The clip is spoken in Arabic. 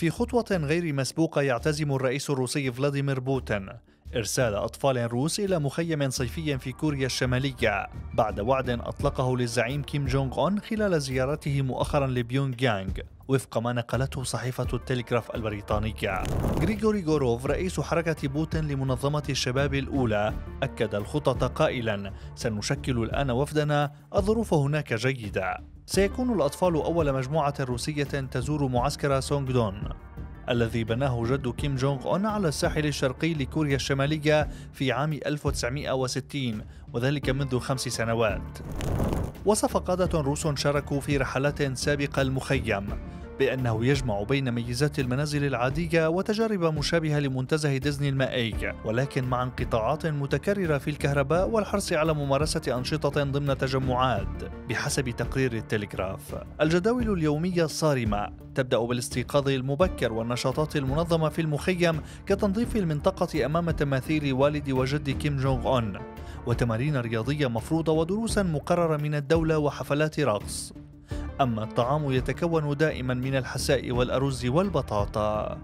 في خطوة غير مسبوقة يعتزم الرئيس الروسي فلاديمير بوتين إرسال أطفال روس إلى مخيم صيفي في كوريا الشمالية بعد وعد أطلقه للزعيم كيم جونغ أون خلال زيارته مؤخرا لبيونغ يانغ وفق ما نقلته صحيفة التلغراف البريطانية. غريغوري غوروف رئيس حركة بوتين لمنظمة الشباب الأولى أكد الخطط قائلا سنشكل الآن وفدنا الظروف هناك جيدة. سيكون الأطفال أول مجموعة روسية تزور معسكر سونغ دون الذي بناه جد كيم جونغ أون على الساحل الشرقي لكوريا الشمالية في عام 1960 وذلك منذ خمس سنوات. وصف قادة روس شاركوا في رحلات سابقة المخيم بأنه يجمع بين ميزات المنازل العادية وتجارب مشابهة لمنتزه ديزني المائي ولكن مع انقطاعات متكررة في الكهرباء والحرص على ممارسة أنشطة ضمن تجمعات بحسب تقرير التلغراف. الجداول اليومية الصارمة تبدأ بالاستيقاظ المبكر والنشاطات المنظمة في المخيم كتنظيف المنطقة أمام تماثيل والد وجد كيم جونغ أون وتمارين رياضية مفروضة ودروسا مقررة من الدولة وحفلات رقص. أما الطعام يتكون دائما من الحساء والأرز والبطاطا.